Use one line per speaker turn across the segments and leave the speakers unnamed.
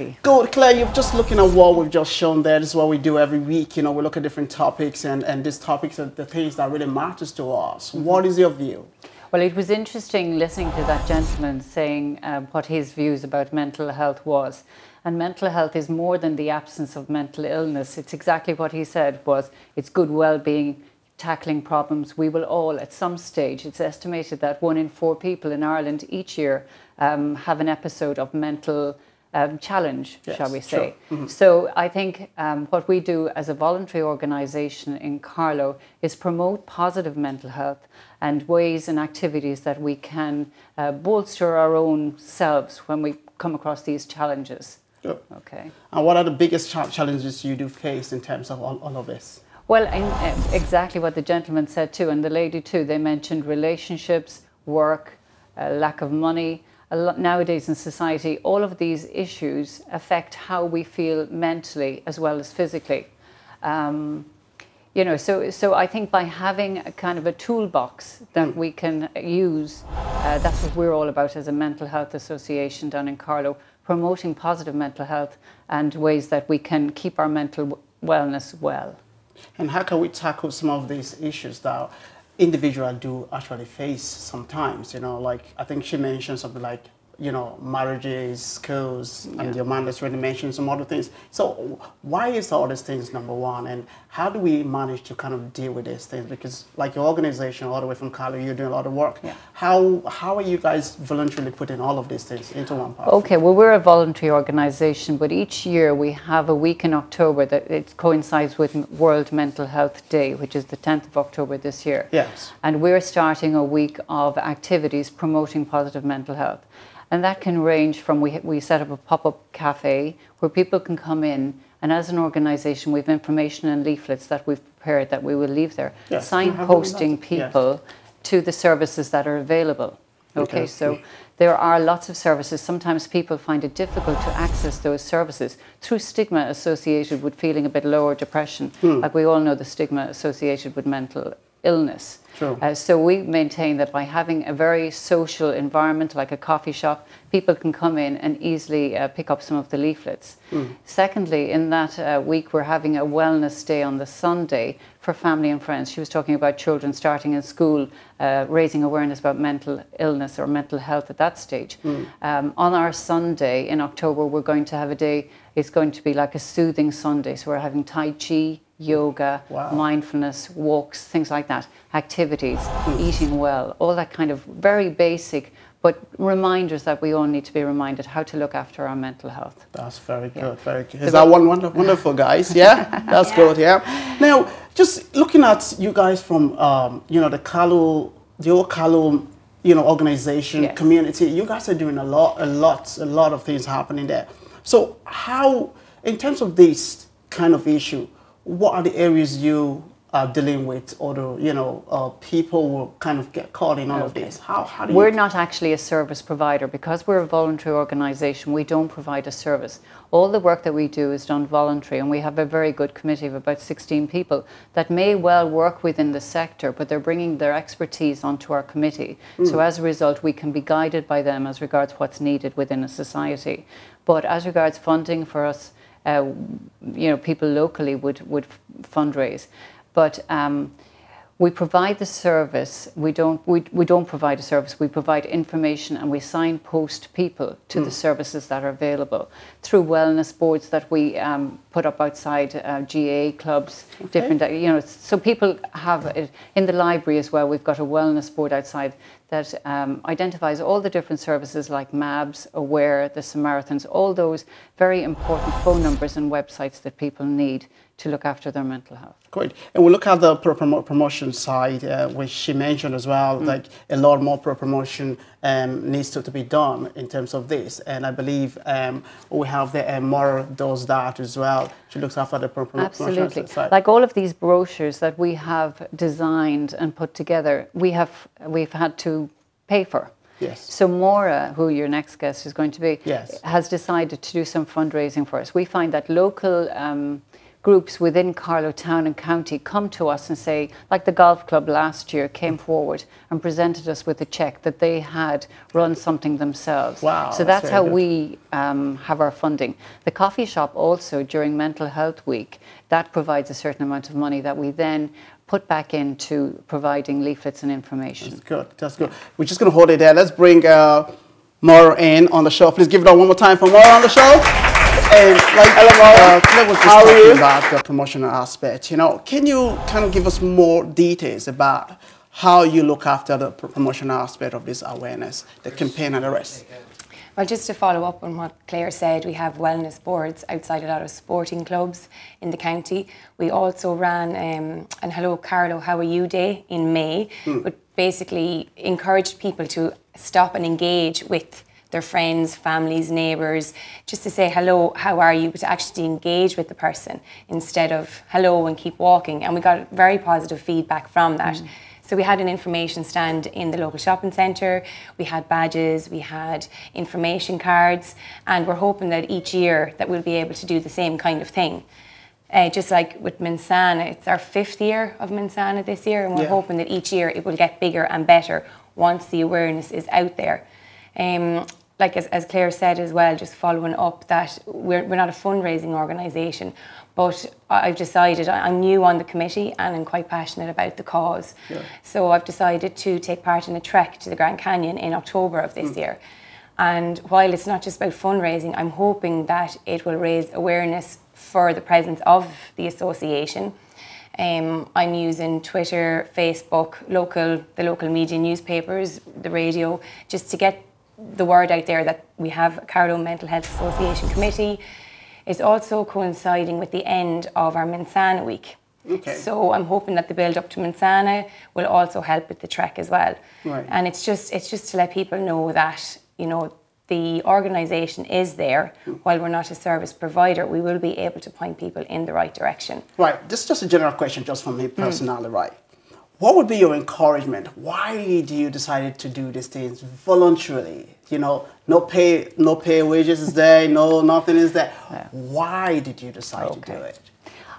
absolutely.
Good, Claire. You've just looking at what we've just shown there. This is what we do every week. You know, we look at different topics, and and these topics are the things that really matters to us.
Mm-hmm.
What is your view?
Well, it was interesting listening to that gentleman saying um, what his views about mental health was. And mental health is more than the absence of mental illness. It's exactly what he said was it's good well-being, tackling problems. We will all, at some stage, it's estimated that one in four people in Ireland each year um, have an episode of mental um, challenge,
Yes,
shall we
sure.
say. So I think um, what we do as a voluntary organisation in Carlow is promote positive mental health and ways and activities that we can uh, bolster our own selves when we come across these challenges.
Good.
Okay.
And what are the biggest cha- challenges you do face in terms of all, all of this?
Well, in, exactly what the gentleman said too, and the lady too. They mentioned relationships, work, uh, lack of money. Lot, nowadays in society, all of these issues affect how we feel mentally as well as physically. Um, you know, so so I think by having a kind of a toolbox that we can use, uh, that's what we're all about as a mental health association down in Carlow, promoting positive mental health and ways that we can keep our mental wellness well.
And how can we tackle some of these issues that individuals do actually face sometimes? You know, like I think she mentioned something like, you know, marriages, schools, and your man has already mentioned some other things. So why is all these things number one? And how do we manage to kind of deal with these things? Because like your organization all the way from Cali, you're doing a lot of work.
Yeah.
How how are you guys voluntarily putting all of these things into one part?
Okay, well, we're a voluntary organisation, but each year we have a week in October that it coincides with World Mental Health Day, which is the 10th of October this year.
Yes.
And we're starting a week of activities promoting positive mental health. And that can range from we, we set up a pop up cafe where people can come in, and as an organisation, we have information and leaflets that we've prepared that we will leave there,
Yes, can I have one of
signposting
that? Yes.
people to the services that are available.
Okay.
Okay, so there are lots of services. Sometimes people find it difficult to access those services through stigma associated with feeling a bit lower depression.
Hmm.
Like we all know the stigma associated with mental illness.
True.
Uh, so we maintain that by having a very social environment like a coffee shop, people can come in and easily uh, pick up some of the leaflets. Secondly, in that uh, week, we're having a wellness day on the Sunday for family and friends. She was talking about children starting in school, uh, raising awareness about mental illness or mental health at that stage. Um, on our Sunday in October, we're going to have a day, it's going to be like a soothing Sunday. So we're having Tai Chi, yoga,
Wow.
mindfulness, walks, things like that, activities, eating well, all that kind of very basic, but reminders that we all need to be reminded how to look after our mental health.
That's very
Yeah.
good, very good. Is that one wonder, wonderful, guys? Yeah, that's good. Yeah. Now, just looking at you guys from, um, you know, the Carlow, the old Carlow, you know, organization,
Yes.
community. You guys are doing a lot, a lot, a lot of things happening there. So, how, in terms of this kind of issue, what are the areas you are dealing with, or the, you know, uh, people will kind of get caught in all of this? How, how do
We're not actually a service provider because we're a voluntary organisation. We don't provide a service. All the work that we do is done voluntary, and we have a very good committee of about 16 people that may well work within the sector, but they're bringing their expertise onto our committee. So as a result, we can be guided by them as regards what's needed within a society. But as regards funding for us, uh, you know, people locally would would fundraise, but. Um, we provide the service. We don't. We, we don't provide a service. We provide information and we signpost people to the services that are available through wellness boards that we um, put up outside uh, GAA clubs. Different. uh, You know, so people have it in the library as well. We've got a wellness board outside that um, identifies all the different services like MABS, Aware, the Samaritans, all those very important phone numbers and websites that people need to look after their mental health.
Great. And we look at the pro promotion side, uh, which she mentioned as well,
Mm.
like a lot more pro promotion um, needs to, to be done in terms of this. And I believe um, we have the uh, Maura does that as well. She looks after the pro promotion
Absolutely.
side.
Like all of these brochures that we have designed and put together, we have we've had to pay for.
Yes.
So Maura, who your next guest is going to be,
Yes.
has decided to do some fundraising for us. We find that local um, groups within Carlow Town and County come to us and say, like the golf club last year came forward and presented us with a check that they had run something themselves.
Wow,
So
that's
that's, how
good.
we um, have our funding. The coffee shop also during Mental Health Week, that provides a certain amount of money that we then put back into providing leaflets and information.
That's good. That's good. We're just going to hold it there. Let's bring uh, Maura in on the show. Please give it up one more time for Maura on the show. And like Hello, Uh, Claire was just
How are
talking
you?
about the promotional aspect. You know, can you kind of give us more details about how you look after the promotional aspect of this awareness, the campaign and the rest?
Well, just to follow up on what Claire said, we have wellness boards outside a lot of sporting clubs in the county. We also ran um, an Hello Carlow, How Are You Day in May, but basically encouraged people to stop and engage with their friends, families, neighbours, just to say hello, how are you, but to actually engage with the person instead of hello and keep walking. And we got very positive feedback from that. So we had an information stand in the local shopping centre, we had badges, we had information cards, and we're hoping that each year that we'll be able to do the same kind of thing. Uh, just like with Mensana, it's our fifth year of Mensana this year, and we're
Yeah.
hoping that each year it will get bigger and better once the awareness is out there. Um, like as, as Claire said as well, just following up that we're, we're not a fundraising organisation, but I've decided I'm new on the committee and I'm quite passionate about the cause. So I've decided to take part in a trek to the Grand Canyon in October of this year. And while it's not just about fundraising, I'm hoping that it will raise awareness for the presence of the association. Um, I'm using Twitter, Facebook, local the local media newspapers, the radio, just to get the word out there that we have a Carlow Mental Health Association committee. It's also coinciding with the end of our Mensana week.
Okay.
So I'm hoping that the build up to Mensana will also help with the trek as well.
Right.
And it's just it's just to let people know that you know the organisation is there. Hmm. While we're not a service provider, we will be able to point people in the right direction.
Right. This is just a general question, just from me hmm. personally, right? What would be your encouragement? Why do you decide to do these things voluntarily? You know, no pay, no pay wages is there, no nothing is there. Why did you decide to do it?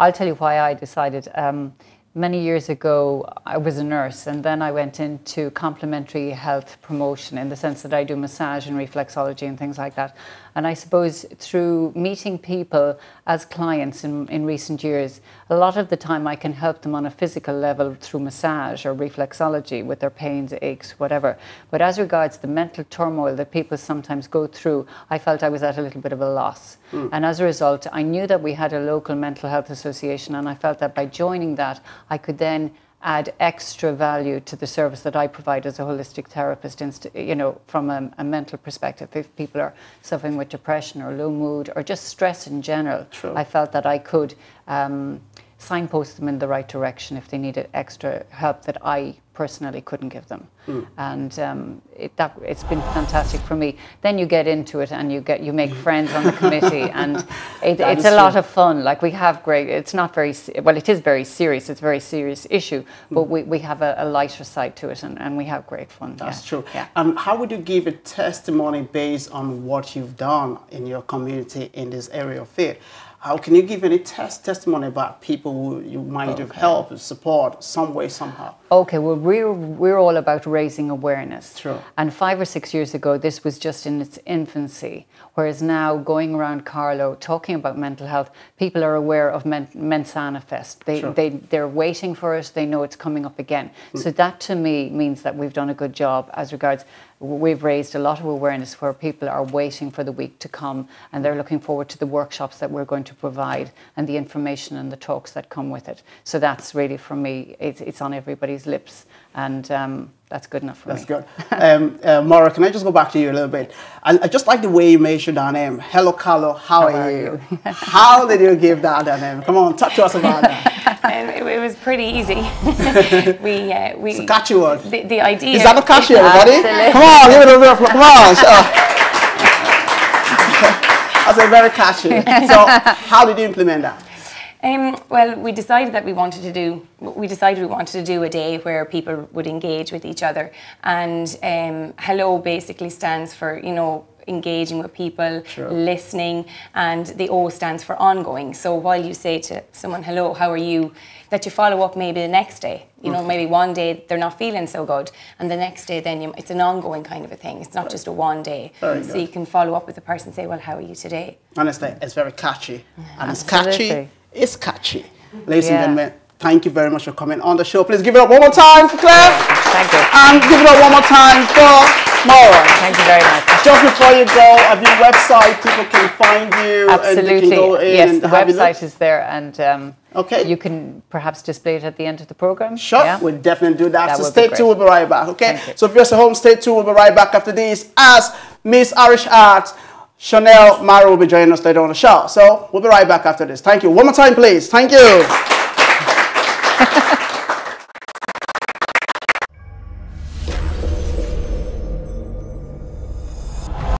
I'll tell you why I decided. Um, many years ago, I was a nurse, and then I went into complementary health promotion in the sense that I do massage and reflexology and things like that. And I suppose through meeting people as clients in, in recent years, a lot of the time I can help them on a physical level through massage or reflexology with their pains, aches, whatever. But as regards the mental turmoil that people sometimes go through, I felt I was at a little bit of a loss. Hmm. And as a result, I knew that we had a local mental health association, and I felt that by joining that, I could then add extra value to the service that I provide as a holistic therapist, you know, from a, a mental perspective. If people are suffering with depression or low mood or just stress in general,
True.
I felt that I could um, signpost them in the right direction if they needed extra help that I personally couldn't give them. And um, it, that, it's been fantastic for me. Then you get into it and you get you make friends on the committee, and it, it's a lot of fun. Like we have great. It's not very well. It is very serious. It's a very serious issue, but we, we have a, a lighter side to it, and, and we have great fun.
That's
yeah.
true.
Yeah.
And how would you give a testimony based on what you've done in your community in this area of faith? How can you give any test testimony about people who you might oh, have helped, support, some way, somehow?
Okay, well, we're, we're all about raising awareness.
Sure.
And five or six years ago, this was just in its infancy. Whereas now, going around Carlow, talking about mental health, people are aware of Men- Mensana Fest. They,
Sure.
they, they're waiting for it, they know it's coming up again. So, mm. that to me means that we've done a good job as regards. We've raised a lot of awareness where people are waiting for the week to come and they're looking forward to the workshops that we're going to provide and the information and the talks that come with it. So, that's really for me, it's, it's on everybody's lips and um, that's good enough for us
That's
me.
good. Um, uh, Maura, can I just go back to you a little bit? I, I just like the way you mentioned our name. Hello, Carlow. How, are,
are
you? how did you give that a name? Come on, talk to us about that.
Um, it, it was pretty easy. we uh, we
It's a catchy word.
the, the idea
Is that not catchy, everybody?
Absolutely.
Come on, give it a round of applause. Come on, sure. That's a very catchy. So, how did you implement that?
Um, well, we decided that we wanted to do. We decided we wanted to do a day where people would engage with each other, and um, hello basically stands for you know engaging with people,
Sure.
listening, and the O stands for ongoing. So while you say to someone, hello, how are you? That you follow up maybe the next day. You know, maybe one day they're not feeling so good, and the next day then you, it's an ongoing kind of a thing. It's not just a one day.
Very
so
good.
you can follow up with the person and say, well, how are you today?
Honestly, it's very catchy. And it's catchy. It's catchy. Ladies
Yeah.
and gentlemen, thank you very much for coming on the show. Please give it up one more time for Claire.
Thank you.
And give it up one more time for Maura.
Thank you very much.
Just before you go, have your website, people can find you and they can
Absolutely.
go in
Yes, the
have a look.
website is there, and um,
Okay.
you can perhaps display it at the end of the program.
Sure,
Yeah?
we'll definitely do that.
That
so stay tuned, we'll be right back, okay? So if you're at home, stay tuned, we'll be right back after this as Miss Irish Arts, Chanel Mara will be joining us later on the show. So we'll be right back after this. Thank you. One more time, please. Thank you.